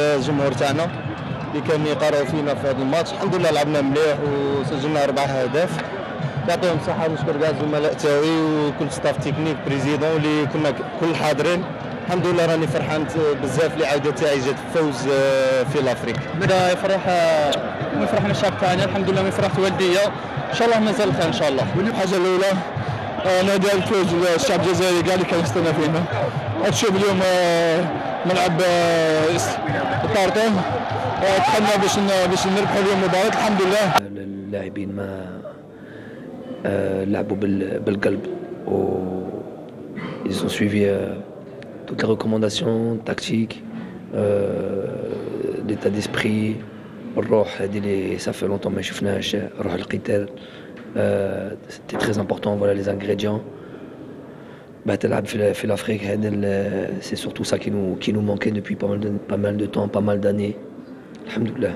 الجمهور تاعنا اللي كان يقراو فينا في هذا الماتش. الحمد لله لعبنا مليح وسجلنا أربع أهداف. يعطيهم الصحة ونشكر كاع الزملاء تاوي وكل staff technique président اللي كنا كل حاضرين. الحمد لله راني فرحان بزاف عايده تاعي جات فوز آه، في الافريق بدا يفرح يفرح الشعب تاعنا. الحمد لله من فرحت والديه إن شاء الله مازال خير إن شاء الله. الحاجة الأولى أنا ديال الفوز الشعب الجزائري كاع اللي كان يستنى فينا تشوف اليوم ملعب طارطون دخلنا باش باش نربحوا اليوم مباراه الحمد لله اللاعبين ما لعبوا بال- بالقلب و ils ont suivi euh, toutes les recommandations tactiques euh, l'état d'esprit الروح هذه اللي fait longtemps ما شفناهاش روح القتال euh, c'était très important voilà les ingrédients bah, تلعب في في l'Afrique هذا ال- c'est surtout ça qui nous qui nous manquait depuis pas mal de, pas mal de temps pas mal d'années الحمد لله